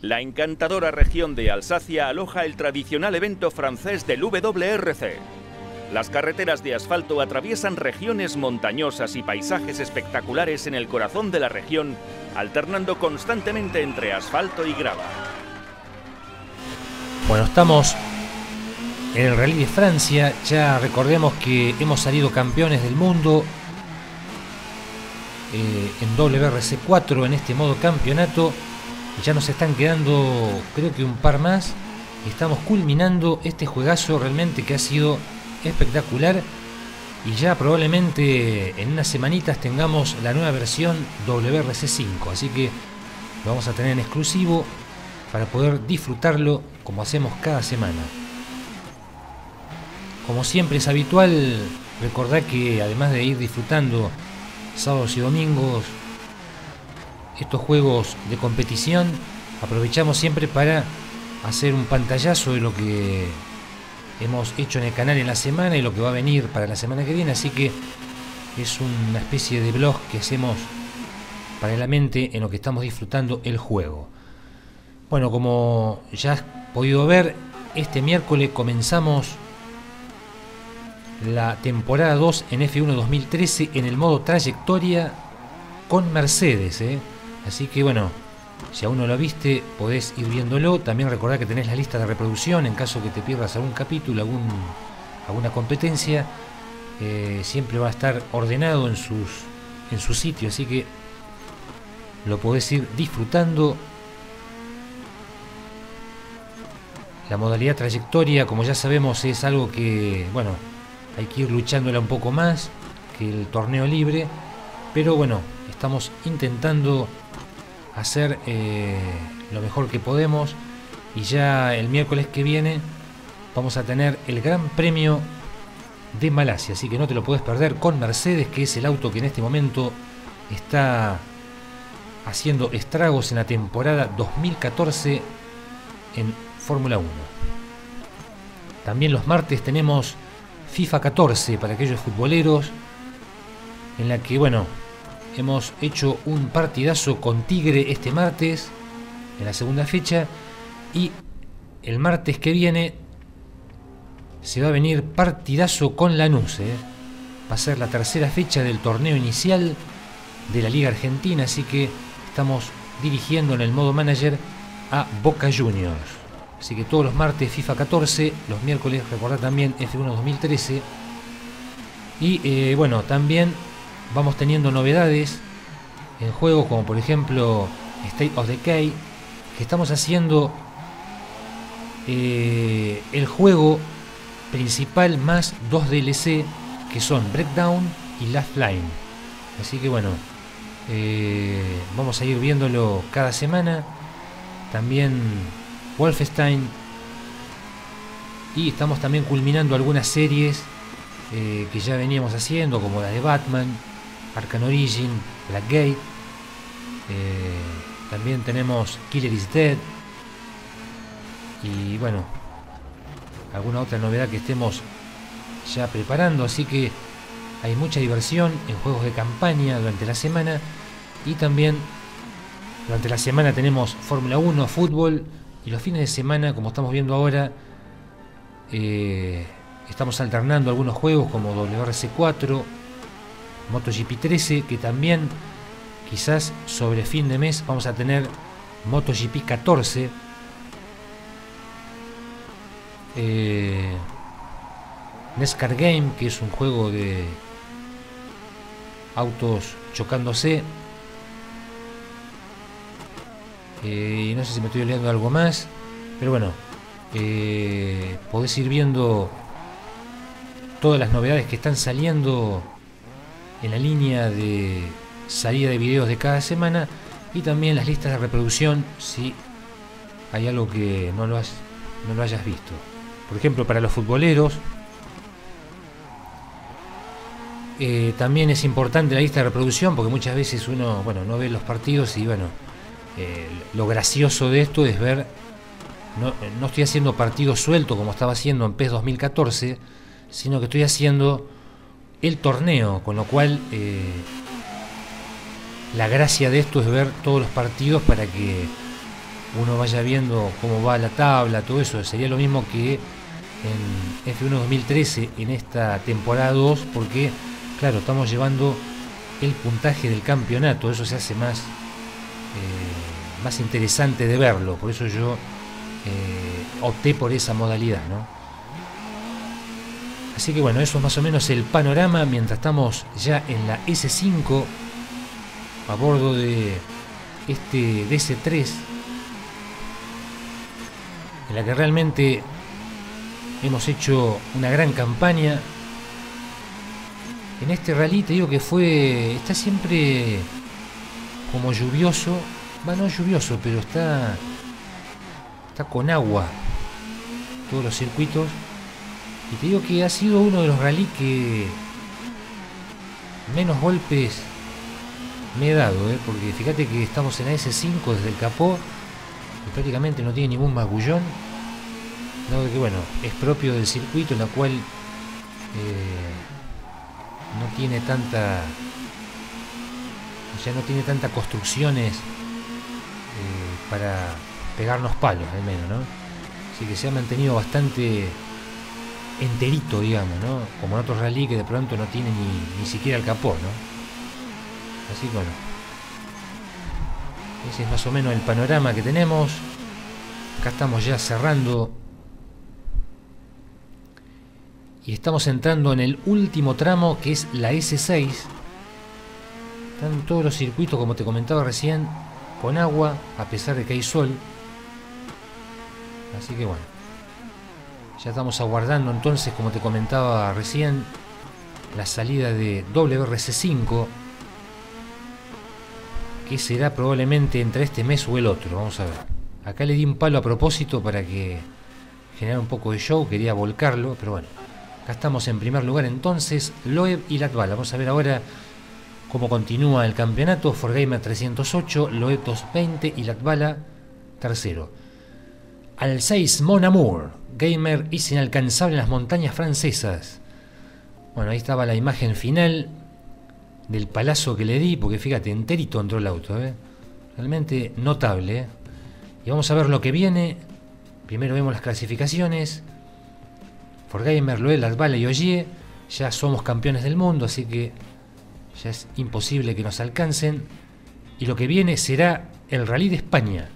La encantadora región de Alsacia aloja el tradicional evento francés del WRC. Las carreteras de asfalto atraviesan regiones montañosas y paisajes espectaculares en el corazón de la región, alternando constantemente entre asfalto y grava. Bueno, estamos en el Rally de Francia, ya recordemos que hemos salido campeones del mundo eh, en WRC4 en este modo campeonato. Ya nos están quedando creo que un par más. Estamos culminando este juegazo realmente que ha sido espectacular. Y ya probablemente en unas semanitas tengamos la nueva versión WRC5. Así que lo vamos a tener en exclusivo para poder disfrutarlo como hacemos cada semana. Como siempre es habitual, recordad que además de ir disfrutando sábados y domingos estos juegos de competición, aprovechamos siempre para hacer un pantallazo de lo que hemos hecho en el canal en la semana y lo que va a venir para la semana que viene, así que es una especie de blog que hacemos paralelamente en lo que estamos disfrutando el juego. Bueno, como ya has podido ver, este miércoles comenzamos la temporada 2 en F1 2013 en el modo trayectoria con Mercedes. ¿eh? Así que bueno, si aún no lo viste, podés ir viéndolo. También recordá que tenés la lista de reproducción en caso que te pierdas algún capítulo, alguna competencia. Eh, siempre va a estar ordenado en, sus, en su sitio, así que lo podés ir disfrutando. La modalidad trayectoria, como ya sabemos, es algo que, bueno, hay que ir luchándola un poco más que el torneo libre, pero bueno, estamos intentando hacer eh, lo mejor que podemos y ya el miércoles que viene vamos a tener el Gran Premio de Malasia, así que no te lo puedes perder con Mercedes, que es el auto que en este momento está haciendo estragos en la temporada 2014 en Fórmula 1. También los martes tenemos FIFA 14 para aquellos futboleros, en la que, bueno, hemos hecho un partidazo con Tigre este martes, en la segunda fecha, y el martes que viene se va a venir partidazo con Lanús. ¿eh? Va a ser la tercera fecha del torneo inicial de la Liga Argentina, así que estamos dirigiendo en el modo manager a Boca Juniors. Así que todos los martes FIFA 14, los miércoles recordad también F1 2013. Y eh, bueno, también vamos teniendo novedades en juegos como por ejemplo State of Decay, que estamos haciendo eh, el juego principal más dos DLC que son Breakdown y Last Line. Así que bueno, eh, vamos a ir viéndolo cada semana. También Wolfenstein. Y estamos también culminando algunas series eh, que ya veníamos haciendo, como la de Batman, Arkham Origin, Blackgate. Eh, también tenemos Killer is Dead. Y bueno, alguna otra novedad que estemos ya preparando. Así que hay mucha diversión en juegos de campaña durante la semana. Y también durante la semana tenemos Fórmula 1, fútbol, y los fines de semana, como estamos viendo ahora, eh, estamos alternando algunos juegos como WRC4, MotoGP 13, que también quizás sobre fin de mes vamos a tener MotoGP 14. Eh, NESCAR Game, que es un juego de autos chocándose eh, no sé si me estoy olvidando algo más, pero bueno, eh, podés ir viendo todas las novedades que están saliendo en la línea de salida de videos de cada semana y también las listas de reproducción si hay algo que no lo, has, no lo hayas visto. Por ejemplo, para los futboleros, eh, también es importante la lista de reproducción porque muchas veces uno bueno, no ve los partidos y bueno, eh, lo gracioso de esto es ver, no, estoy haciendo partido suelto como estaba haciendo en PES 2014, sino que estoy haciendo el torneo, con lo cual eh, la gracia de esto es ver todos los partidos para que uno vaya viendo cómo va la tabla, todo eso. Sería lo mismo que en F1 2013 en esta temporada 2, porque claro, estamos llevando el puntaje del campeonato, eso se hace más, eh, más interesante de verlo, por eso yo eh, opté por esa modalidad. ¿no? Así que bueno, eso es más o menos el panorama mientras estamos ya en la S5 a bordo de este DS3 en la que realmente hemos hecho una gran campaña. En este rally te digo que fue, está siempre como lluvioso, bueno, no lluvioso, pero está, está con agua todos los circuitos. Y te digo que ha sido uno de los rally que menos golpes me he dado, ¿eh? porque fíjate que estamos en la S5 desde el capó prácticamente no tiene ningún magullón. Dado que bueno, es propio del circuito en la cual eh, no tiene tanta. O sea, no tiene tantas construcciones eh, para pegarnos palos, al menos, ¿no? Así que se ha mantenido bastante enterito, digamos, ¿no? Como en otros rally que de pronto no tiene ni, ni siquiera el capó, ¿no? Así que bueno, ese es más o menos el panorama que tenemos. Acá estamos ya cerrando. Y estamos entrando en el último tramo que es la S6. Están todos los circuitos, como te comentaba recién, con agua, a pesar de que hay sol. Así que bueno. Ya estamos aguardando entonces, como te comentaba recién, la salida de WRC5 que será probablemente entre este mes o el otro. Vamos a ver. Acá le di un palo a propósito para que generara un poco de show, quería volcarlo, pero bueno. Acá estamos en primer lugar entonces, Loeb y Latvala. Vamos a ver ahora cómo continúa el campeonato. Forgamer 308, Loeb 220 y Latvala tercero. Al 6, Mon Amour. Gamer es inalcanzable en las montañas francesas. Bueno, ahí estaba la imagen final del palazo que le di, porque fíjate, enterito entró el auto, ¿eh? realmente notable. ¿eh? Y vamos a ver lo que viene. Primero vemos las clasificaciones. Forgamer, Loel, Latvala y Oye ya somos campeones del mundo, así que ya es imposible que nos alcancen. Y lo que viene será el Rally de España.